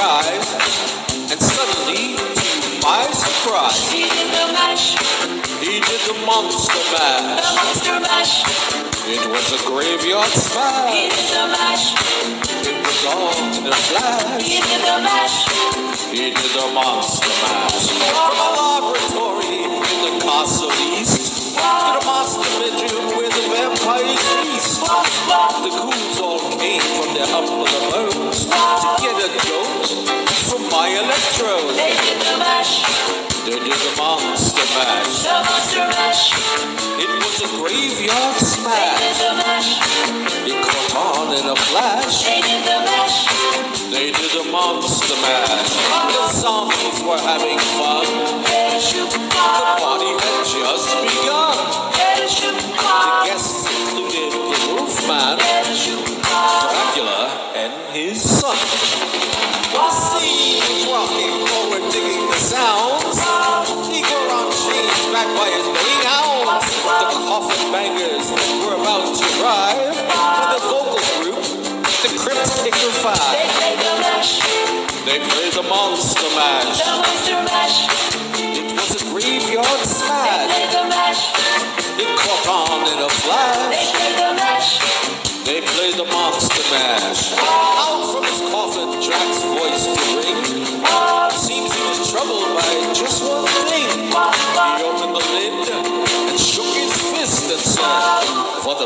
rise, and suddenly, to my surprise, He did the mash, he did the monster the mash. monster mash. It was a graveyard smash. He did the mash, It was all in a flash. he did the mash. He did the monster mash. From a laboratory in the castle east to the master bedroom where the vampires feast. The ghouls all came from their humble abodes to mash, They did the monster mash. the monster mash. It was a graveyard They did smash. the mash, It caught on in a flash. they did the mash. They did a monster mash. The zombies were having fun. Let it shoot, The party had just begun. let it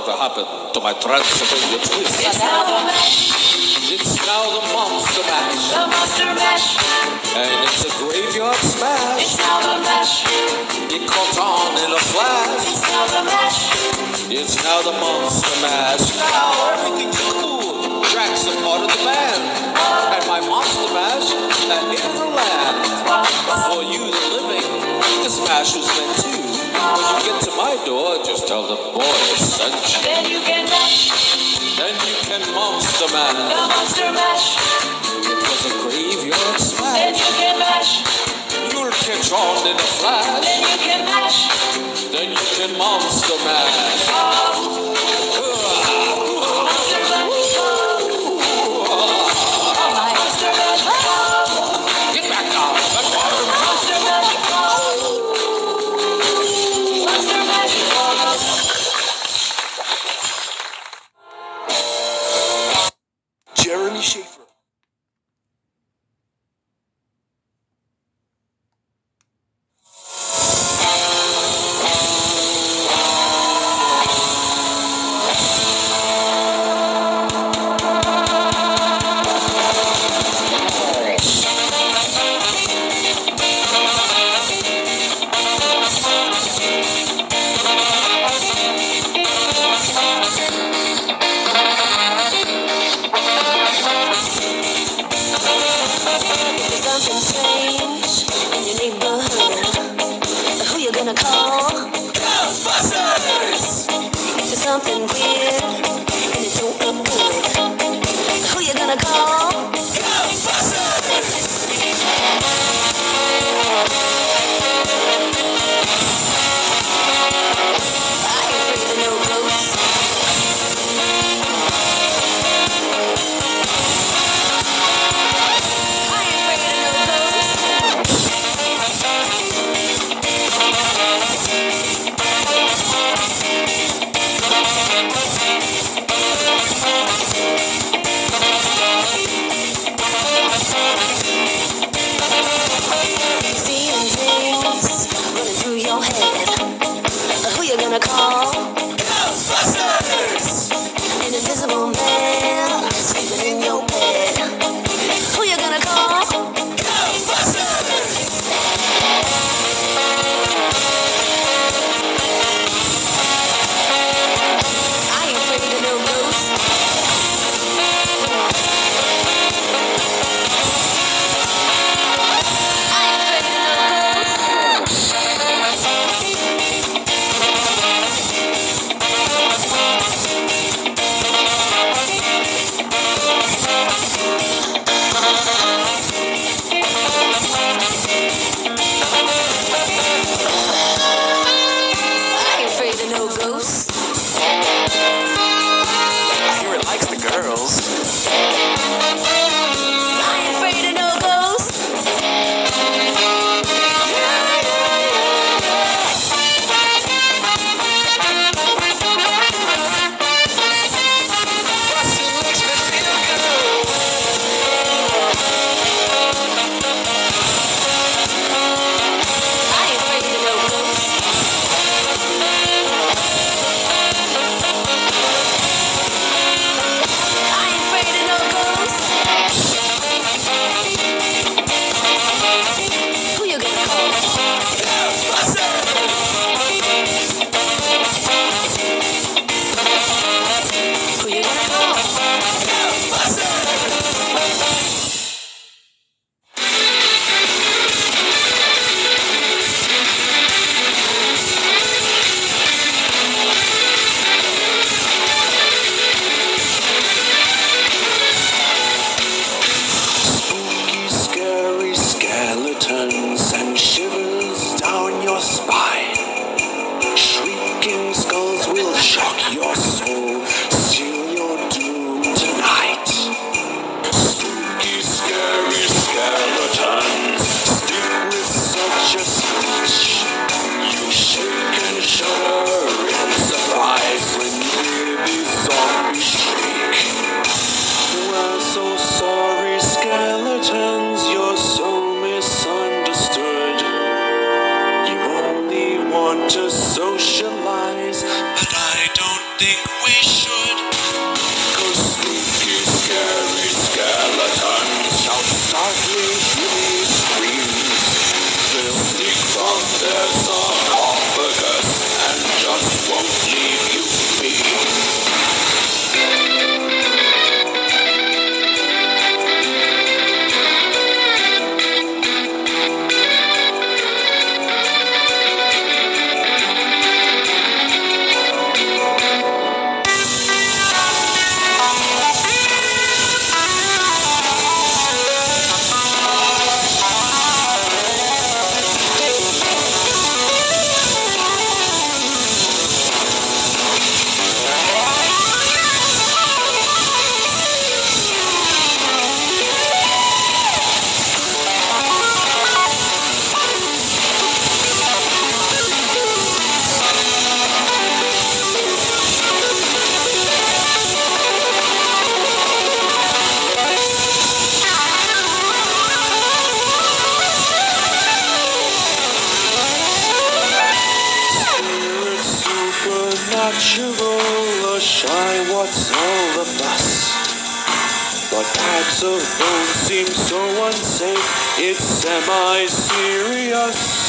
Whatever happened to my Transylvania twist? It's now the mash, It's now the monster mash. the monster mash. And it's a graveyard smash. It's now the mash, It caught on in a flash. it's now the mash. It's now the monster mash. Now everything's cool. Drac's a part of the band. And my monster mash, a hit of the land. For you, the living, this mash was meant to. When you get to my door, just tell the boys sent you. Then you can mash, Then you can monster mash. the monster mash. It was a graveyard smash. Then you can mash, You'll catch on in a flash. then you can mash. Then you can monster mash. Monster something weird. gonna. usual or shy, what's all the fuss? Like bags of bones seem so unsafe, it's semi-serious.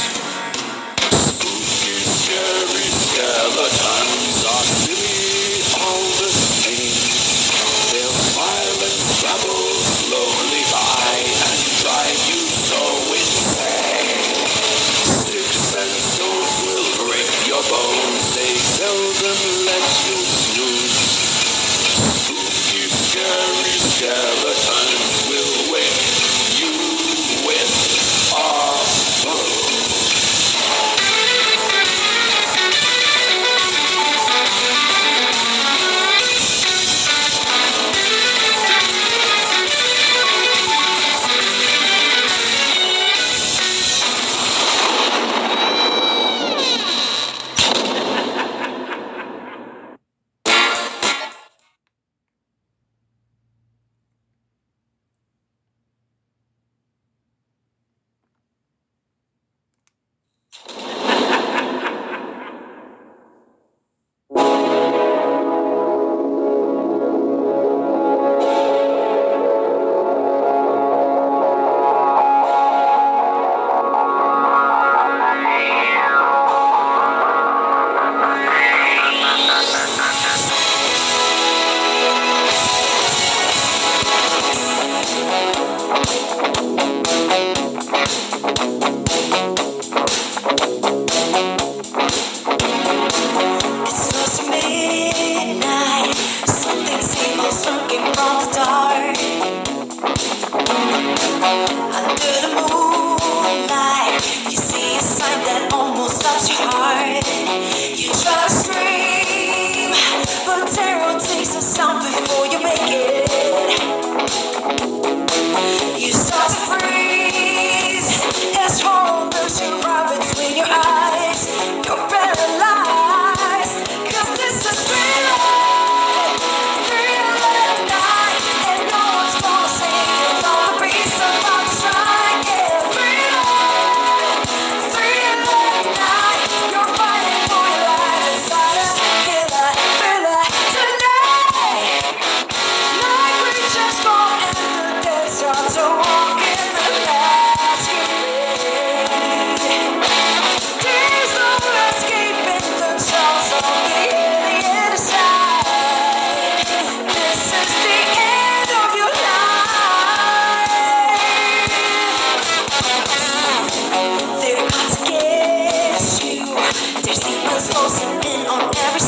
closing in on every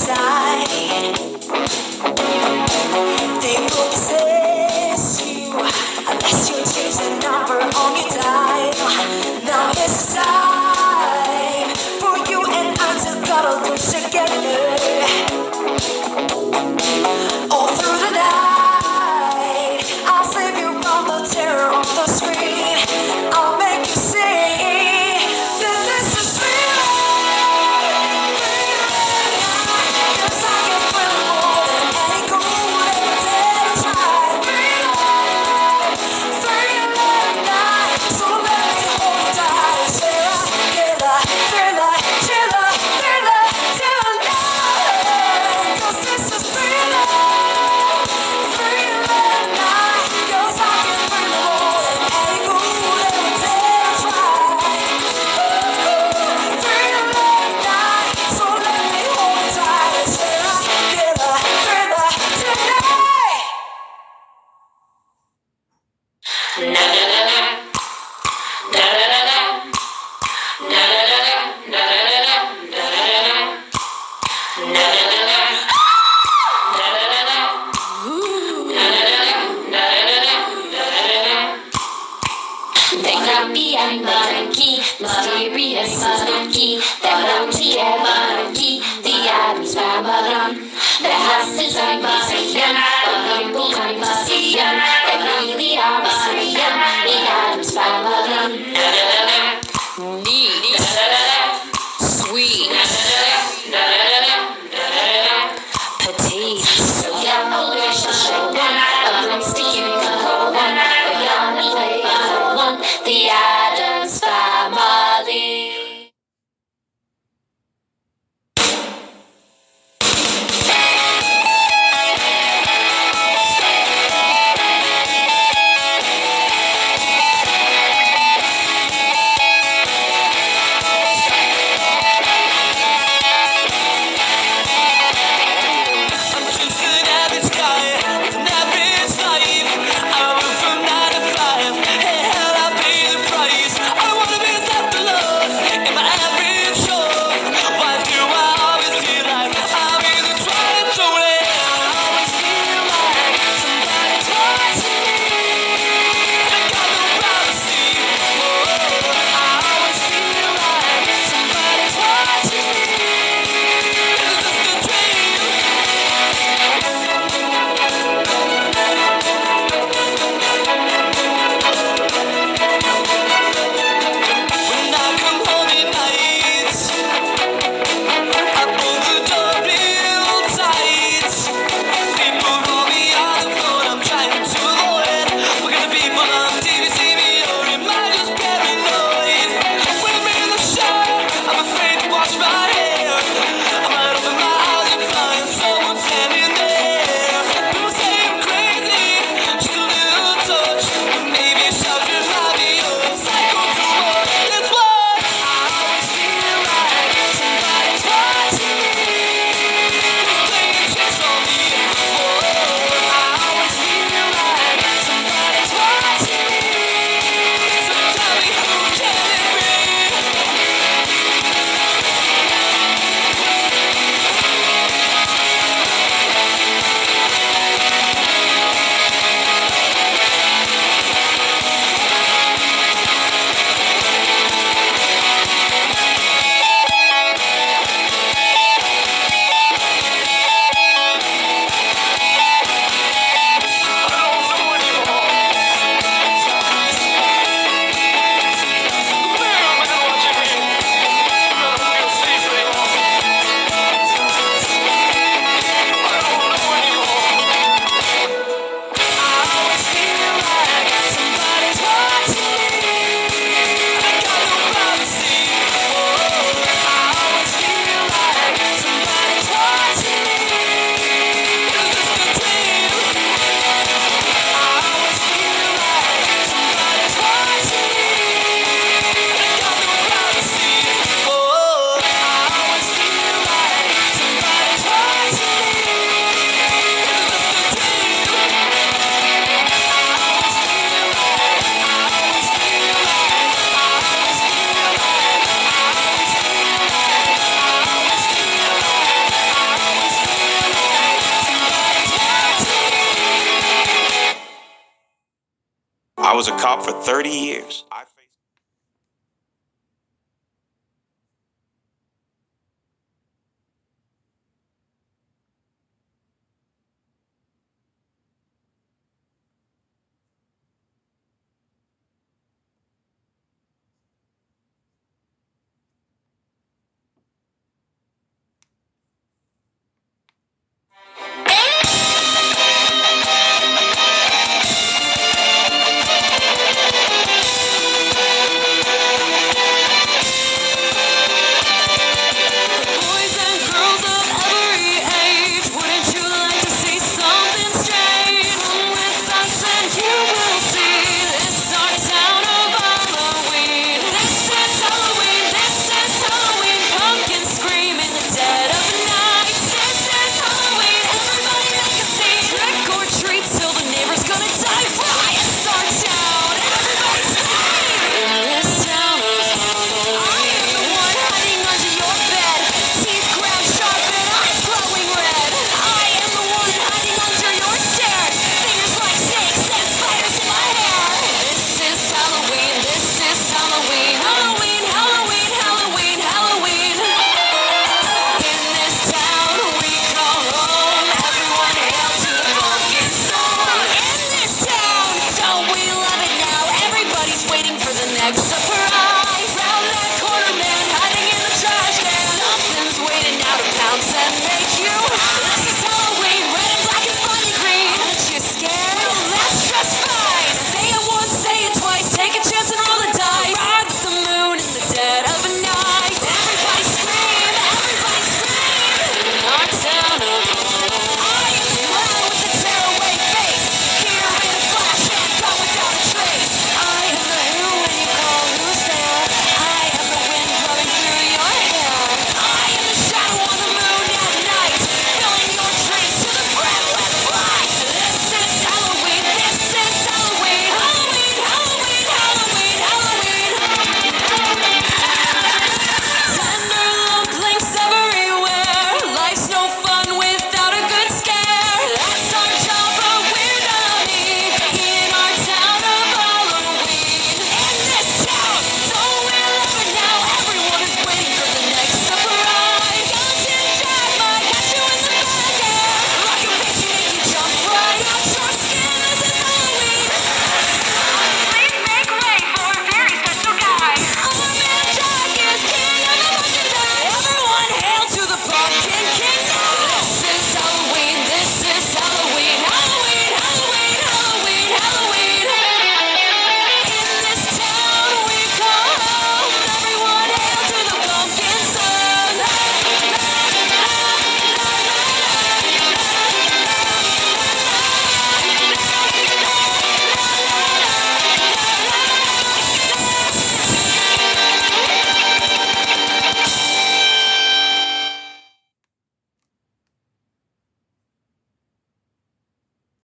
for 30 years.